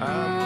I'm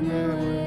dreams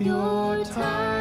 Your time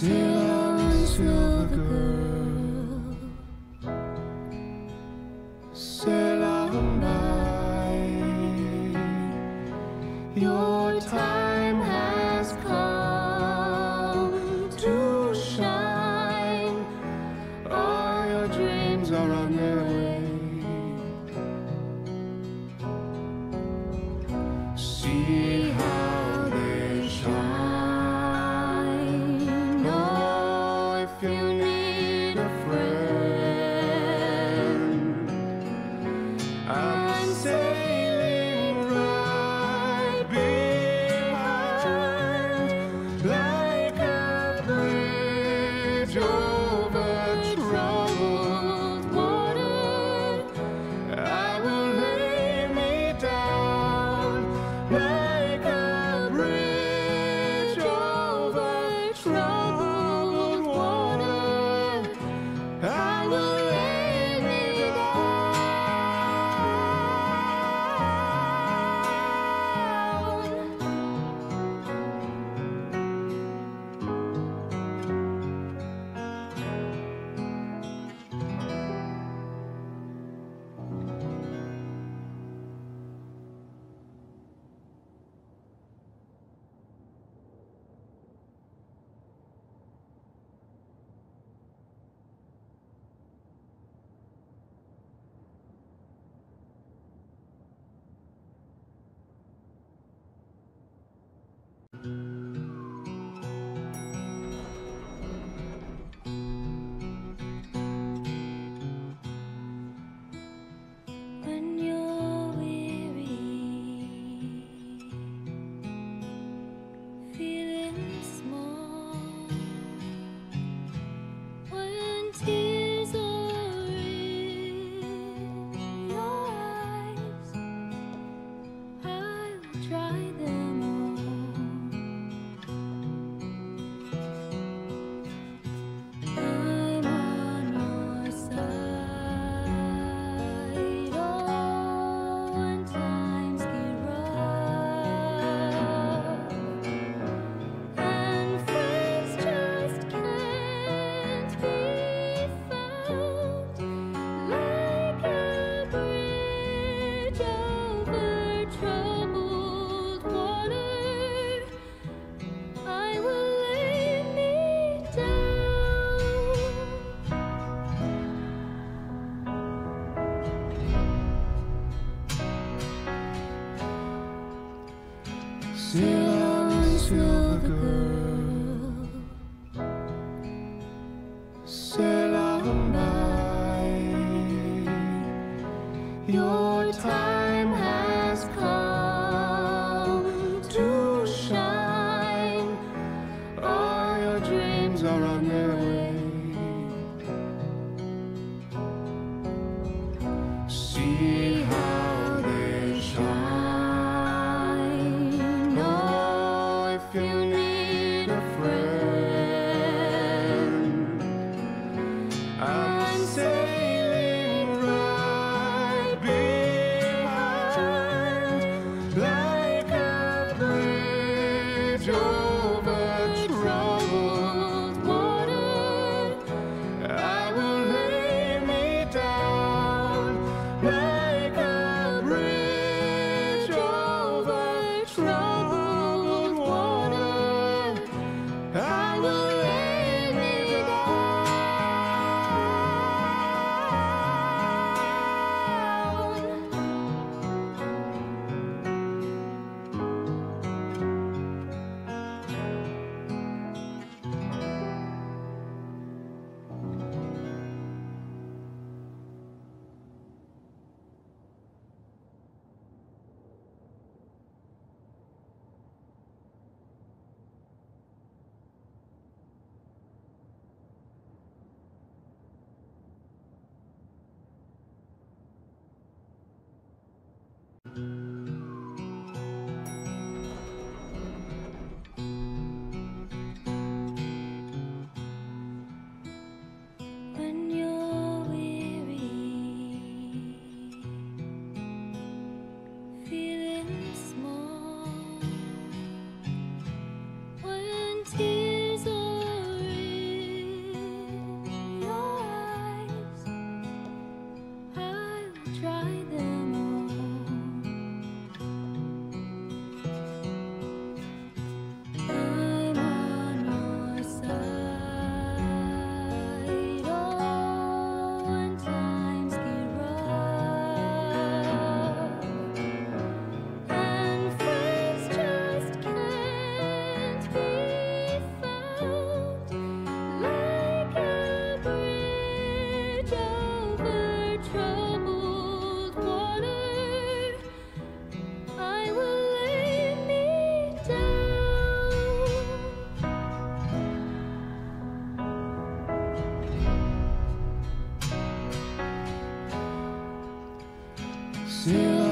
Sail on, silver Sail